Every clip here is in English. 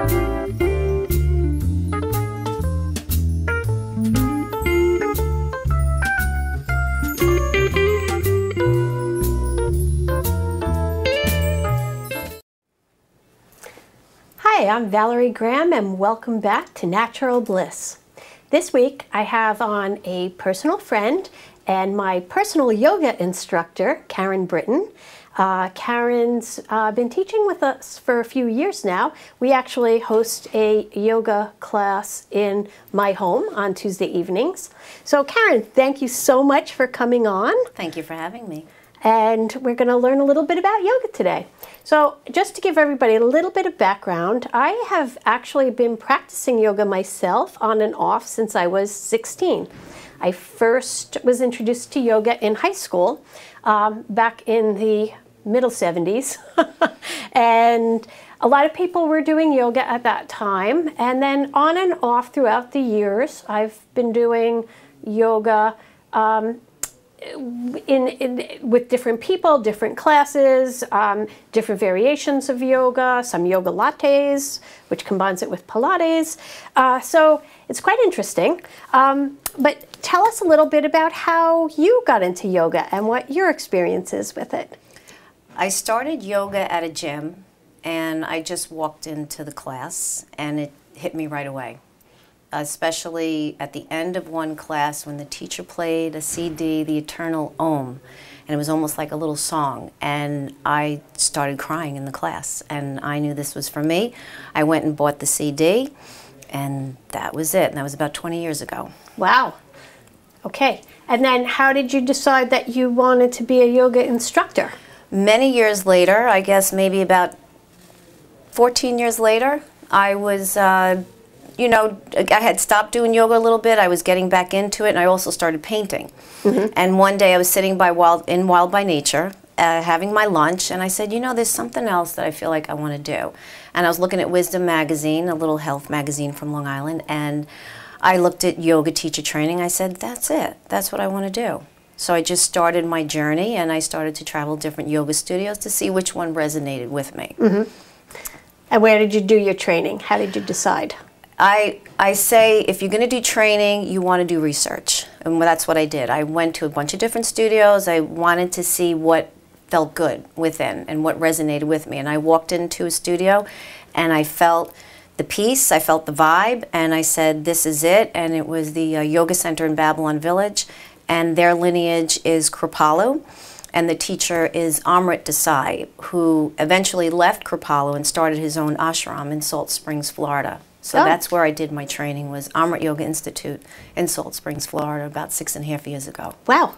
Hi, I'm Valerie Graham and welcome back to Natural Bliss. This week I have on a personal friend and my personal yoga instructor, Karen Britton. Uh, Karen's uh, been teaching with us for a few years now. We actually host a yoga class in my home on Tuesday evenings. So, Karen, thank you so much for coming on. Thank you for having me. And we're going to learn a little bit about yoga today. So, just to give everybody a little bit of background, I have actually been practicing yoga myself on and off since I was 16. I first was introduced to yoga in high school um, back in the middle 70s. and a lot of people were doing yoga at that time. And then on and off throughout the years, I've been doing yoga um, in, in, with different people, different classes, um, different variations of yoga, some Yogalates, which combines it with Pilates. Uh, so it's quite interesting. Um, but tell us a little bit about how you got into yoga and what your experience is with it. I started yoga at a gym and I just walked into the class and it hit me right away especially at the end of one class when the teacher played a CD, The Eternal Om, and it was almost like a little song. And I started crying in the class, and I knew this was for me. I went and bought the CD, and that was it. And that was about 20 years ago. Wow. Okay. And then how did you decide that you wanted to be a yoga instructor? Many years later, I guess maybe about 14 years later, I was. Uh, you know, I had stopped doing yoga a little bit. I was getting back into it, and I also started painting. Mm-hmm. And one day I was sitting by wild in Wild by Nature, uh, having my lunch, and I said, you know, there's something else that I feel like I want to do. And I was looking at Wisdom magazine, a little health magazine from Long Island, and I looked at yoga teacher training. I said, that's it. That's what I want to do. So I just started my journey, and I started to travel different yoga studios to see which one resonated with me. Mm-hmm. And where did you do your training? How did you decide? I, I say if you're going to do training, you want to do research. And that's what I did. I went to a bunch of different studios. I wanted to see what felt good within and what resonated with me. And I walked into a studio and I felt the peace, I felt the vibe, and I said, This is it. And it was the uh, Yoga Center in Babylon Village. And their lineage is Kripalu and the teacher is Amrit Desai, who eventually left Kripalu and started his own ashram in Salt Springs, Florida. So oh. that's where I did my training was Amrit Yoga Institute in Salt Springs, Florida, about six and a half years ago. Wow.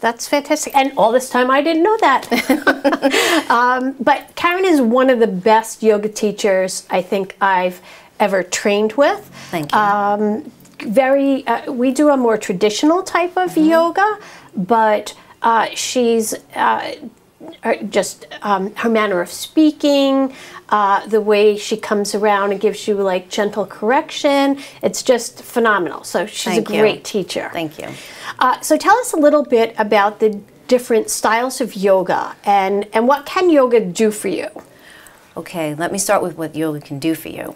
That's fantastic. And all this time I didn't know that. um, but Karen is one of the best yoga teachers I think I've ever trained with. Thank you. Um, very, uh, we do a more traditional type of mm -hmm. yoga, but uh, she's uh, just um, her manner of speaking, uh, the way she comes around and gives you like gentle correction. It's just phenomenal. So she's Thank a great you. teacher. Thank you. Uh, so tell us a little bit about the different styles of yoga and, and what can yoga do for you? Okay, let me start with what yoga can do for you.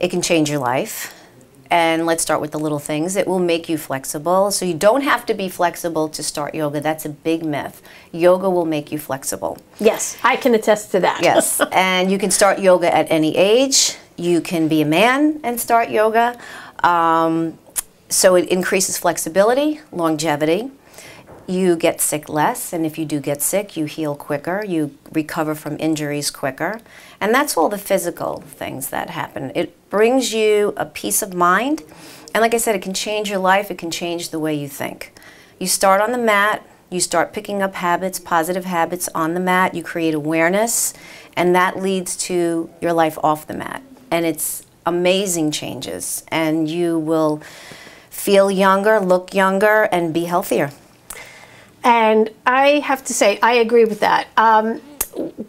It can change your life and let's start with the little things. It will make you flexible. So you don't have to be flexible to start yoga. That's a big myth. Yoga will make you flexible. Yes, I can attest to that. yes, and you can start yoga at any age. You can be a man and start yoga. Um, so it increases flexibility, longevity you get sick less, and if you do get sick, you heal quicker, you recover from injuries quicker. And that's all the physical things that happen. It brings you a peace of mind, and like I said, it can change your life, it can change the way you think. You start on the mat, you start picking up habits, positive habits on the mat, you create awareness, and that leads to your life off the mat. And it's amazing changes, and you will feel younger, look younger, and be healthier. And I have to say, I agree with that. Um,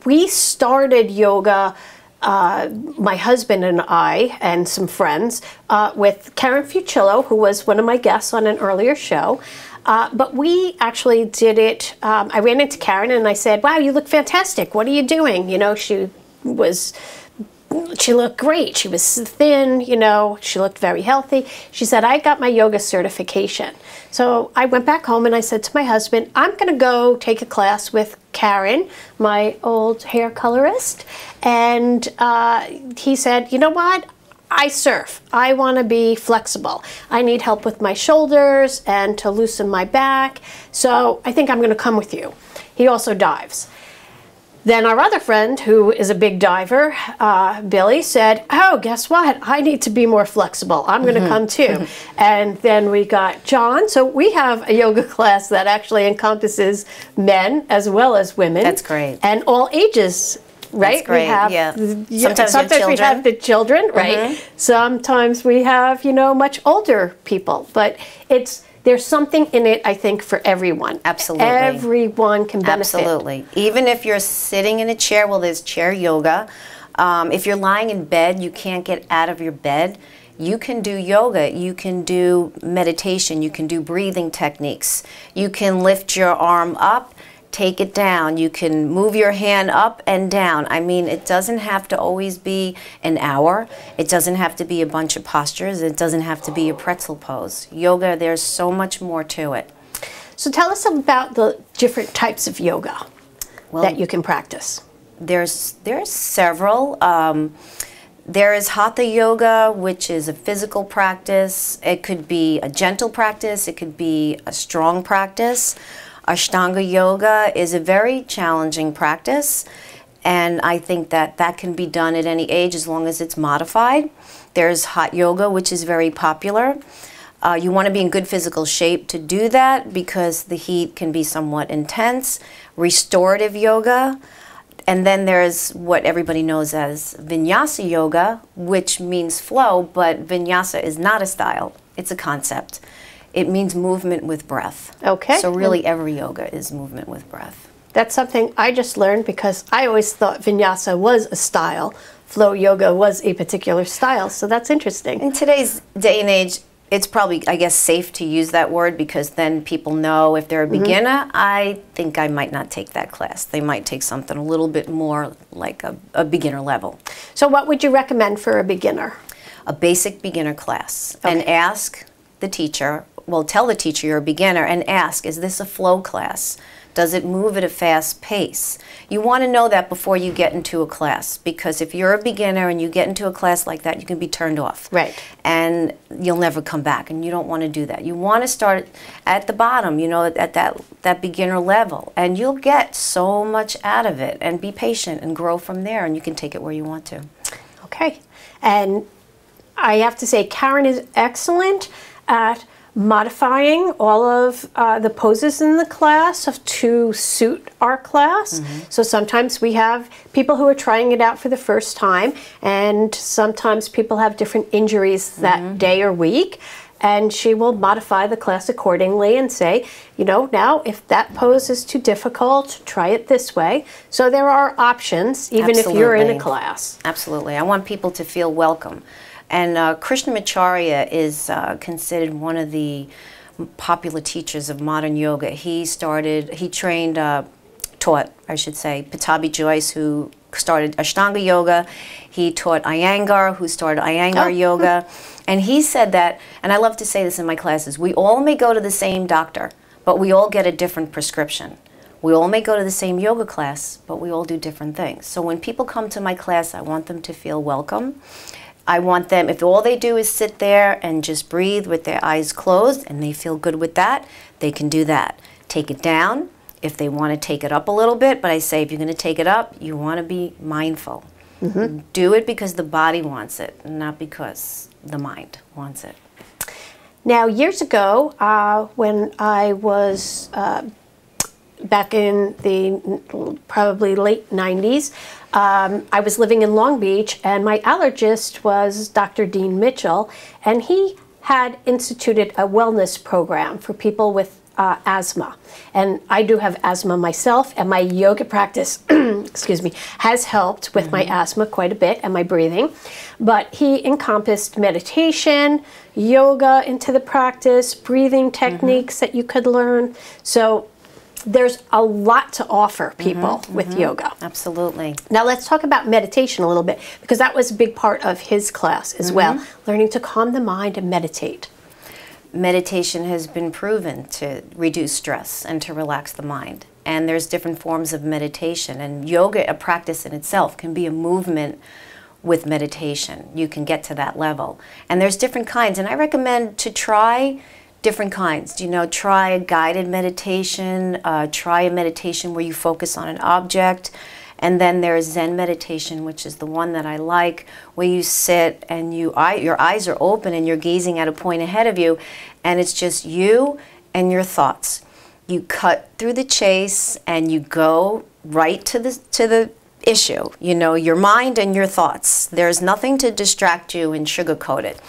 we started yoga, uh, my husband and I, and some friends, uh, with Karen Fucillo, who was one of my guests on an earlier show. Uh, but we actually did it. Um, I ran into Karen and I said, Wow, you look fantastic. What are you doing? You know, she was she looked great. She was thin, you know, she looked very healthy. She said, I got my yoga certification. So I went back home and I said to my husband, I'm going to go take a class with Karen, my old hair colorist. And uh, he said, You know what? I surf. I want to be flexible. I need help with my shoulders and to loosen my back. So I think I'm going to come with you. He also dives. Then our other friend, who is a big diver, uh, Billy, said, Oh, guess what? I need to be more flexible. I'm going to come too. and then we got John. So we have a yoga class that actually encompasses men as well as women. That's great. And all ages. Right, great, we have yeah. yeah, Sometimes you have we have the children, right? Sometimes we have you know much older people, but it's there's something in it I think for everyone. Absolutely. everyone can benefit. Absolutely. Even if you're sitting in a chair, well, there's chair yoga. Um, if you're lying in bed, you can't get out of your bed. You can do yoga, you can do meditation, you can do breathing techniques. You can lift your arm up, take it down. You can move your hand up and down. I mean, it doesn't have to always be an hour. It doesn't have to be a bunch of postures. It doesn't have to be a pretzel pose. Yoga, there's so much more to it. So tell us about the different types of yoga that you can practice. there's there's several. Um, there is hatha yoga, which is a physical practice. It could be a gentle practice. It could be a strong practice. Ashtanga yoga is a very challenging practice, and I think that that can be done at any age as long as it's modified. There's hot yoga, which is very popular. Uh, you want to be in good physical shape to do that because the heat can be somewhat intense. Restorative yoga, and then there's what everybody knows as vinyasa yoga, which means flow, but vinyasa is not a style, it's a concept. It means movement with breath. Okay. So, really, every yoga is movement with breath. That's something I just learned because I always thought vinyasa was a style. Flow yoga was a particular style, so that's interesting. In today's day and age, it's probably, I guess, safe to use that word because then people know if they're a mm-hmm. beginner, I think I might not take that class. They might take something a little bit more like a, a beginner level. So, what would you recommend for a beginner? a basic beginner class and ask the teacher, well, tell the teacher you're a beginner and ask, is this a flow class? Does it move at a fast pace? You want to know that before you get into a class because if you're a beginner and you get into a class like that, you can be turned off. Right. And you'll never come back and you don't want to do that. You want to start at the bottom, you know, at that that beginner level and you'll get so much out of it and be patient and grow from there and you can take it where you want to. Okay. And I have to say, Karen is excellent at modifying all of uh, the poses in the class to suit our class. So sometimes we have people who are trying it out for the first time, and sometimes people have different injuries that day or week. And she will modify the class accordingly and say, you know, now if that pose is too difficult, try it this way. So there are options, even if you're in a class. Absolutely. I want people to feel welcome. And uh, Krishnamacharya is uh, considered one of the popular teachers of modern yoga. He started, he trained, uh, taught, I should say, Pattabhi Jois, who started Ashtanga Yoga. He taught Iyengar, who started Iyengar Oh. Yoga. And he said that, and I love to say this in my classes, we all may go to the same doctor, but we all get a different prescription. We all may go to the same yoga class, but we all do different things. So when people come to my class, I want them to feel welcome. I want them, if all they do is sit there and just breathe with their eyes closed and they feel good with that, they can do that. Take it down if they want to take it up a little bit, but I say if you're going to take it up, you want to be mindful. Do it because the body wants it, not because the mind wants it. Now, years ago, uh, when I was uh, back in the probably late 90s, um, I was living in Long Beach, and my allergist was Dr. Dean Mitchell, and he had instituted a wellness program for people with uh, asthma. And I do have asthma myself, and my yoga practice, excuse me, has helped with my asthma quite a bit and my breathing. But he encompassed meditation, yoga into the practice, breathing techniques that you could learn. So there's a lot to offer mm-hmm, people mm-hmm. with yoga. Absolutely. Now let's talk about meditation a little bit because that was a big part of his class as well, mm-hmm. learning to calm the mind and meditate. meditation has been proven to reduce stress and to relax the mind. And there's different forms of meditation. And yoga, a practice in itself, can be a movement with meditation. You can get to that level. And there's different kinds. And I recommend to try different kinds. You know, try a guided meditation, uh, try a meditation where you focus on an object. And then there's Zen meditation, which is the one that I like, where you sit and you eye, your eyes are open and you're gazing at a point ahead of you, and it's just you and your thoughts. You cut through the chase and you go right to the to the issue. You know, your mind and your thoughts. There's nothing to distract you and sugarcoat it.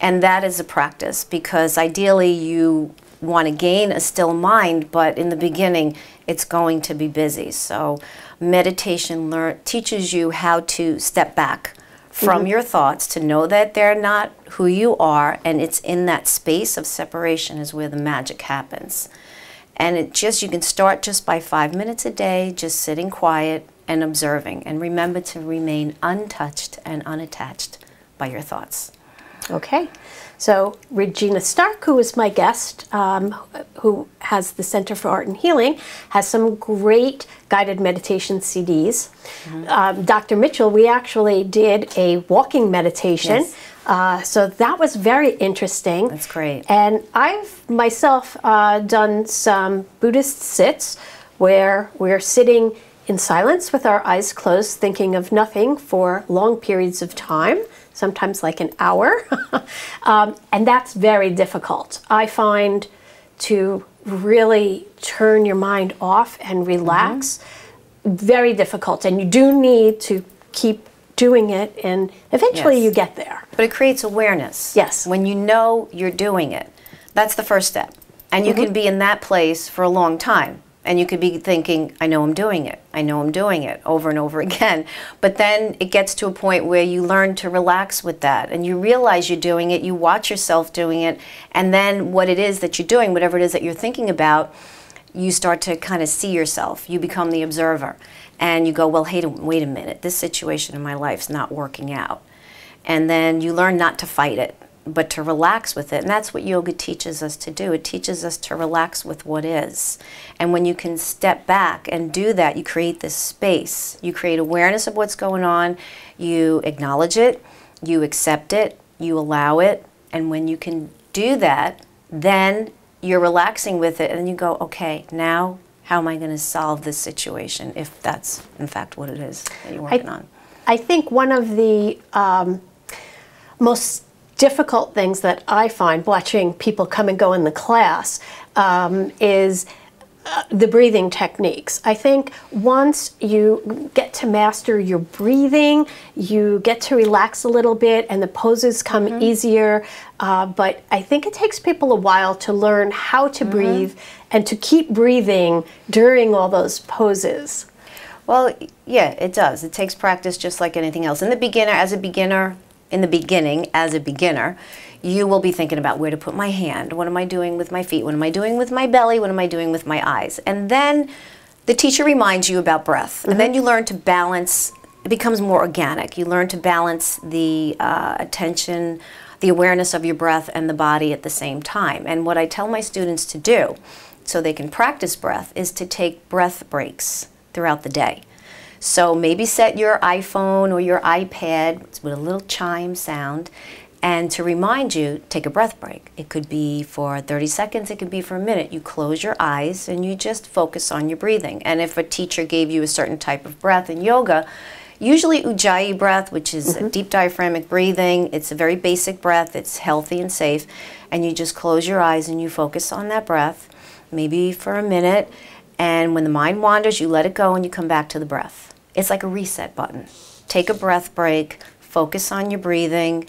And that is a practice because ideally you want to gain a still mind, but in the beginning it's going to be busy. So meditation learn, teaches you how to step back from mm-hmm. your thoughts to know that they're not who you are and it's in that space of separation is where the magic happens. And it just you can start just by 5 minutes a day just sitting quiet and observing and remember to remain untouched and unattached by your thoughts. Okay. So Regina Stark, who is my guest, um, who has the Center for Art and Healing, has some great guided meditation CDs. Um, Dr. Mitchell, we actually did a walking meditation. Yes. Uh, so that was very interesting. That's great. And I've myself uh, done some Buddhist sits where we're sitting in silence with our eyes closed, thinking of nothing for long periods of time, sometimes like an hour. um, and that's very difficult. I find to really turn your mind off and relax very difficult. And you do need to keep doing it, and eventually Yes. you get there. But it creates awareness. Yes. When you know you're doing it, that's the first step. And you can be in that place for a long time. And you could be thinking, I know I'm doing it. I know I'm doing it over and over again. But then it gets to a point where you learn to relax with that and you realize you're doing it, you watch yourself doing it, and then what it is that you're doing, whatever it is that you're thinking about, you start to kind of see yourself. You become the observer. And you go, well, hey, wait a minute, this situation in my life's not working out. And then you learn not to fight it, but to relax with it. And that's what yoga teaches us to do. It teaches us to relax with what is. And when you can step back and do that, you create this space. You create awareness of what's going on, you acknowledge it, you accept it, you allow it. And when you can do that, then you're relaxing with it, and you go, okay, now how am I going to solve this situation if that's in fact what it is that you're working on? I think one of the um, most difficult things that I find watching people come and go in the class um, is uh, the breathing techniques. I think once you get to master your breathing, you get to relax a little bit and the poses come easier. Uh, but I think it takes people a while to learn how to breathe and to keep breathing during all those poses. Well, yeah, it does. It takes practice just like anything else. In the beginner, as a beginner, in the beginning, as a beginner, you will be thinking about where to put my hand. What am I doing with my feet? What am I doing with my belly? What am I doing with my eyes? And then the teacher reminds you about breath. And then you learn to balance, it becomes more organic. You learn to balance the uh, attention, the awareness of your breath and the body at the same time. And what I tell my students to do so they can practice breath is to take breath breaks throughout the day. So maybe set your iPhone or your iPad with a little chime sound and to remind you, take a breath break. It could be for 30 seconds, it could be for a minute. You close your eyes and you just focus on your breathing. And if a teacher gave you a certain type of breath in yoga, usually Ujjayi breath, which is a mm-hmm. deep diaphragmatic breathing, it's a very basic breath, it's healthy and safe, and you just close your eyes and you focus on that breath, maybe for a minute, and when the mind wanders, you let it go and you come back to the breath. It's like a reset button. Take a breath break, focus on your breathing,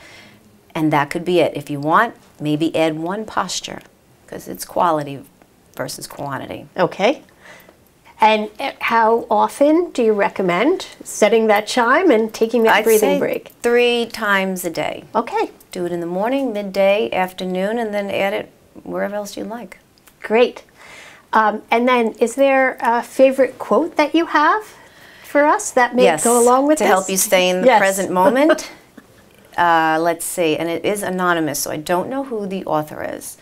and that could be it. If you want, maybe add one posture because it's quality versus quantity. Okay. And uh, how often do you recommend setting that chime and taking that I'd breathing say break? three times a day. Okay, Do it in the morning, midday, afternoon, and then add it wherever else you like. great. Um, and then, is there a favorite quote that you have for us that may yes, go along with to this? help you stay in the Yes. present moment. uh, let's see, and it is anonymous, so I don't know who the author is.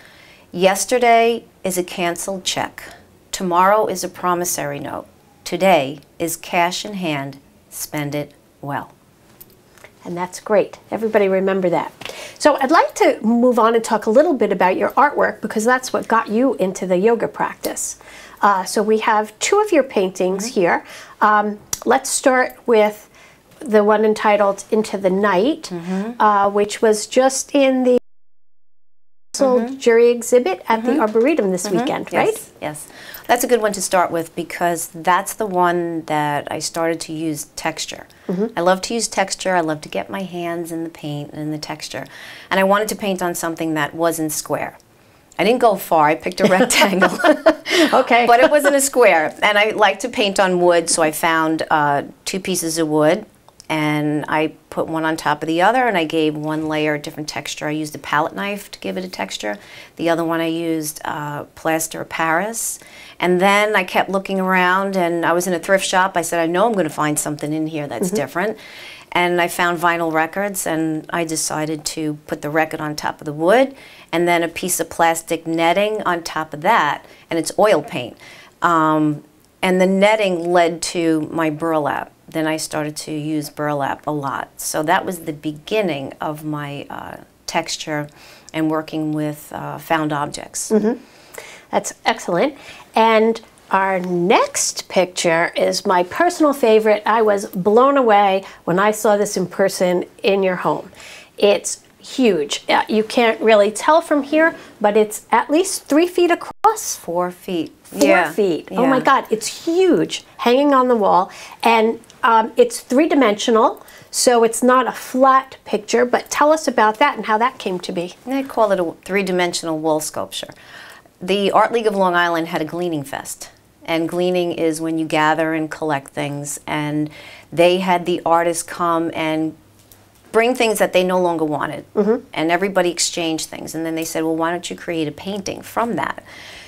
Yesterday is a canceled check. Tomorrow is a promissory note. Today is cash in hand. Spend it well. And that's great. Everybody remember that. So I'd like to move on and talk a little bit about your artwork because that's what got you into the yoga practice. Uh, so we have two of your paintings here. Um, let's start with the one entitled Into the Night, mm-hmm. uh, which was just in the mm-hmm. jury exhibit at the mm-hmm. Arboretum this weekend, right? Yes, yes. That's a good one to start with because that's the one that I started to use texture. I love to use texture. I love to get my hands in the paint and the texture. And I wanted to paint on something that wasn't square. I didn't go far. I picked a rectangle. Okay. but it wasn't a square. And I like to paint on wood, so I found uh, two pieces of wood and I put one on top of the other and I gave one layer a different texture. I used a palette knife to give it a texture. The other one I used uh, plaster of Paris. And then I kept looking around and I was in a thrift shop. I said, I know I'm going to find something in here that's different. And I found vinyl records and I decided to put the record on top of the wood and then a piece of plastic netting on top of that and it's oil paint. Um, and the netting led to my burlap. Then I started to use burlap a lot. So that was the beginning of my uh, texture and working with uh, found objects. That's excellent. And our next picture is my personal favorite. I was blown away when I saw this in person in your home. It's huge. Uh, You can't really tell from here, but it's at least three feet across. Four feet. Four yeah. feet. Oh my. God, it's huge, hanging on the wall, and um, it's three dimensional. So it's not a flat picture, but tell us about that and how that came to be. They call it a three-dimensional wall sculpture. The Art League of Long Island had a gleaning fest. And gleaning is when you gather and collect things. And they had the artists come and bring things that they no longer wanted. Mm-hmm. And everybody exchanged things. And then they said, well, why don't you create a painting from that?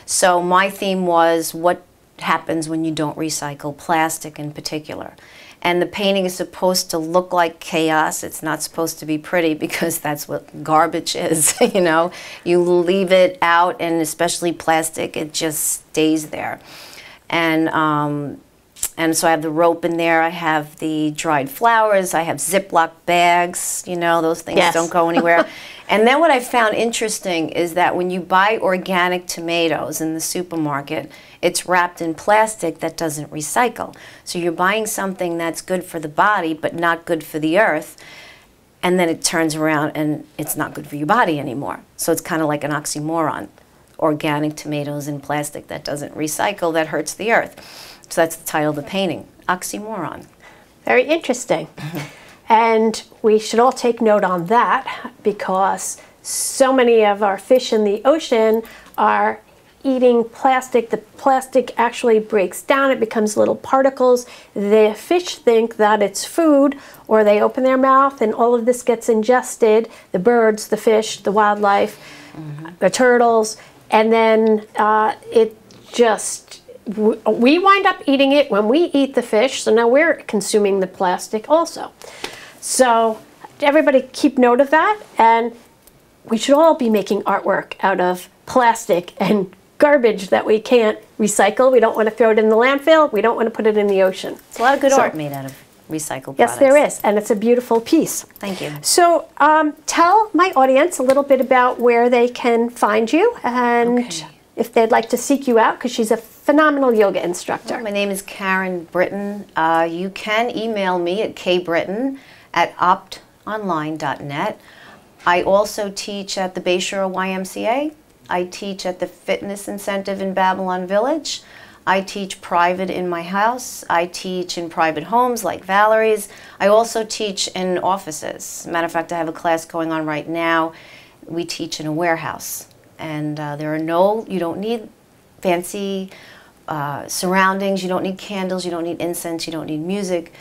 So my theme was what happens when you don't recycle plastic in particular. And the painting is supposed to look like chaos. It's not supposed to be pretty because that's what garbage is, you know. You leave it out and especially plastic, it just stays there. And um, and so I have the rope in there. I have the dried flowers. I have Ziploc bags. You know, those things Yes. don't go anywhere. and then what I found interesting is that when you buy organic tomatoes in the supermarket, it's wrapped in plastic that doesn't recycle. So you're buying something that's good for the body but not good for the earth. And then it turns around and it's not good for your body anymore. So it's kind of like an oxymoron. Organic tomatoes in plastic that doesn't recycle, that hurts the earth. So that's the title of the painting, Oxymoron. Very interesting. And we should all take note on that because so many of our fish in the ocean are eating plastic. The plastic actually breaks down, it becomes little particles. The fish think that it's food, or they open their mouth and all of this gets ingested the birds, the fish, the wildlife, mm-hmm. the turtles, and then uh, it just we wind up eating it when we eat the fish, so now we're consuming the plastic also. So everybody keep note of that, and we should all be making artwork out of plastic and garbage that we can't recycle. We don't want to throw it in the landfill. We don't want to put it in the ocean. It's a lot of good So- art made out of recycled Yes, products. there is, and it's a beautiful piece. Thank you. So, um, tell my audience a little bit about where they can find you and Okay. if they'd like to seek you out, because she's a phenomenal yoga instructor. My name is Karen Britton. Uh, you can email me at kbritton at optonline.net. I also teach at the Bayshore YMCA. I teach at the Fitness Incentive in Babylon Village. I teach private in my house. I teach in private homes like Valerie's. I also teach in offices. Matter of fact, I have a class going on right now. We teach in a warehouse. And uh, there are no, you don't need fancy uh, surroundings, you don't need candles, you don't need incense, you don't need music.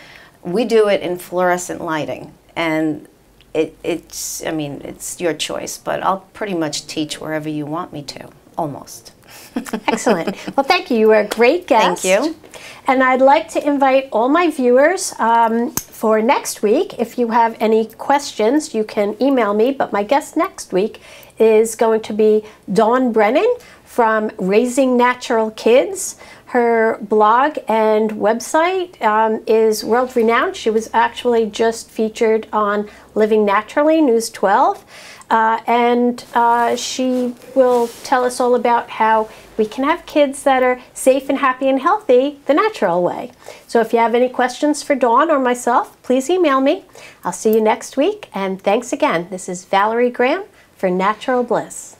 We do it in fluorescent lighting. And it, it's, I mean, it's your choice, but I'll pretty much teach wherever you want me to, almost. Excellent. Well, thank you. You were a great guest. Thank you. And I'd like to invite all my viewers um, for next week. If you have any questions, you can email me. But my guest next week is going to be Dawn Brennan from Raising Natural Kids. Her blog and website um, is world renowned. She was actually just featured on Living Naturally, News 12. Uh, and uh, she will tell us all about how we can have kids that are safe and happy and healthy the natural way. So if you have any questions for Dawn or myself, please email me. I'll see you next week. And thanks again. This is Valerie Graham for Natural Bliss.